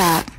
stop.